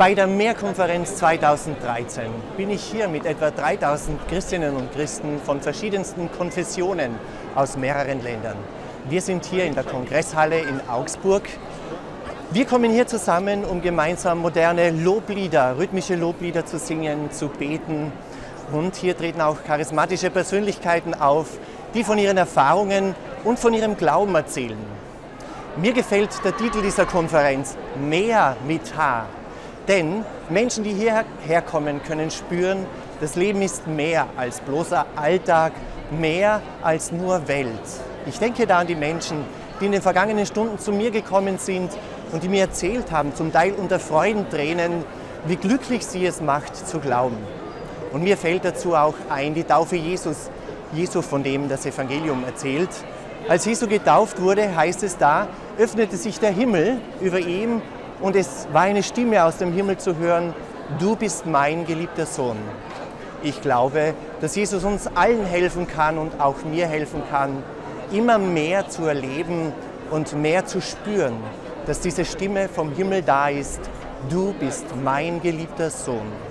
Bei der Mehrkonferenz 2013 bin ich hier mit etwa 3000 Christinnen und Christen von verschiedensten Konfessionen aus mehreren Ländern. Wir sind hier in der Kongresshalle in Augsburg. Wir kommen hier zusammen, um gemeinsam moderne Loblieder, rhythmische Loblieder zu singen, zu beten. Und hier treten auch charismatische Persönlichkeiten auf, die von ihren Erfahrungen und von ihrem Glauben erzählen. Mir gefällt der Titel dieser Konferenz Mehr mit H. Denn Menschen, die hierher kommen, können spüren, das Leben ist mehr als bloßer Alltag, mehr als nur Welt. Ich denke da an die Menschen, die in den vergangenen Stunden zu mir gekommen sind und die mir erzählt haben, zum Teil unter Freudentränen, wie glücklich sie es macht zu glauben. Und mir fällt dazu auch ein die Taufe Jesus, Jesu, von dem das Evangelium erzählt. Als Jesu getauft wurde, heißt es da, öffnete sich der Himmel über ihm und es war eine Stimme aus dem Himmel zu hören, du bist mein geliebter Sohn. Ich glaube, dass Jesus uns allen helfen kann und auch mir helfen kann, immer mehr zu erleben und mehr zu spüren, dass diese Stimme vom Himmel da ist, du bist mein geliebter Sohn.